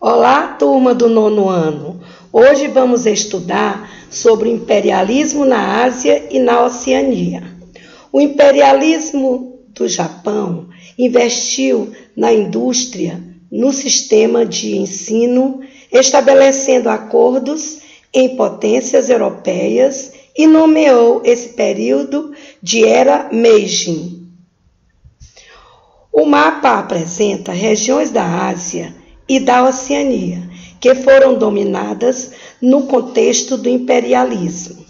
Olá, turma do nono ano! Hoje vamos estudar sobre o imperialismo na Ásia e na Oceania. O imperialismo do Japão investiu na indústria, no sistema de ensino, estabelecendo acordos em potências europeias e nomeou esse período de Era Meiji. O mapa apresenta regiões da Ásia e da Oceania, que foram dominadas no contexto do imperialismo.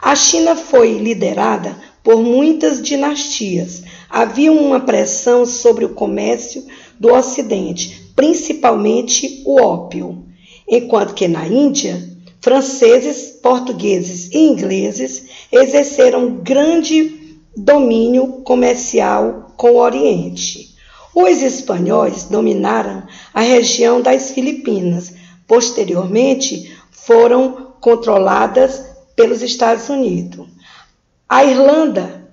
A China foi liderada por muitas dinastias. Havia uma pressão sobre o comércio do Ocidente, principalmente o ópio, enquanto que na Índia, franceses, portugueses e ingleses exerceram grande domínio comercial com o Oriente. Os espanhóis dominaram a região das Filipinas. Posteriormente, foram controladas pelos Estados Unidos. A Irlanda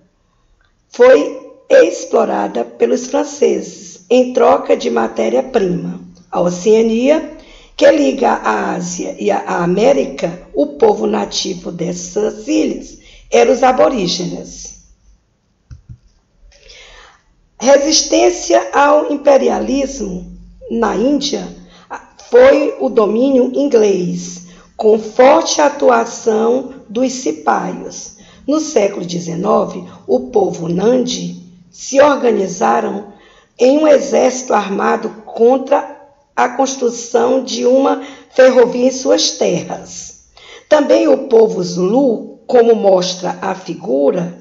foi explorada pelos franceses em troca de matéria-prima. A Oceania, que liga a Ásia e a América, o povo nativo dessas ilhas eram os aborígenes. Resistência ao imperialismo na Índia foi o domínio inglês, com forte atuação dos cipaios. No século XIX, o povo Nandi se organizaram em um exército armado contra a construção de uma ferrovia em suas terras. Também o povo Zulu, como mostra a figura,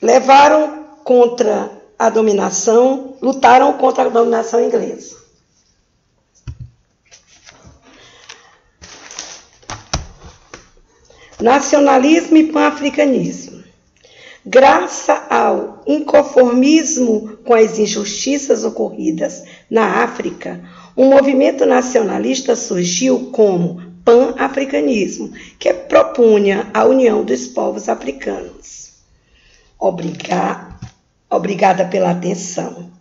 levaram contra a dominação, lutaram contra a dominação inglesa. Nacionalismo e pan-africanismo. Graças ao inconformismo com as injustiças ocorridas na África, um movimento nacionalista surgiu como pan-africanismo, que propunha a união dos povos africanos. Obrigar Obrigada pela atenção.